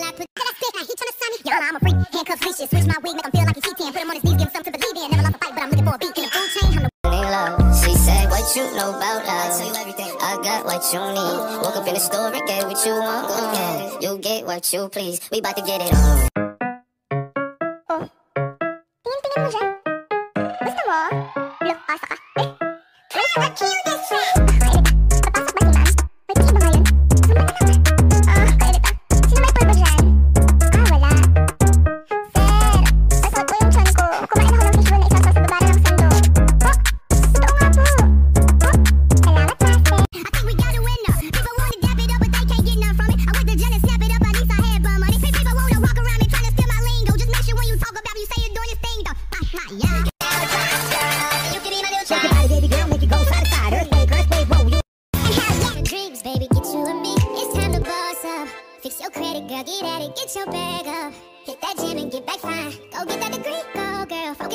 like put that stick. Now he tryna sign me. Y'all, I'm a freak. Handcuffs, leashes. Switch my wig, make him feel like he's T10. Put him on his knees, give him something to believe in. Never lost a fight, but I'm looking for a beat. In the food chain, I'm the She said, What you know about love? I tell you everything. I got what you need. Woke up in the store and get what you want. Mm. You get what you please. We about to get it on. Oh. Tingin-tingin mo siya. Gusto mo? Look, pasok ka. Eh, ano sa cute Get you and me. It's time to boss up. Fix your credit, girl, get at it, get your bag up. Hit that gym and get back fine. Go get that degree, go girl, focus on.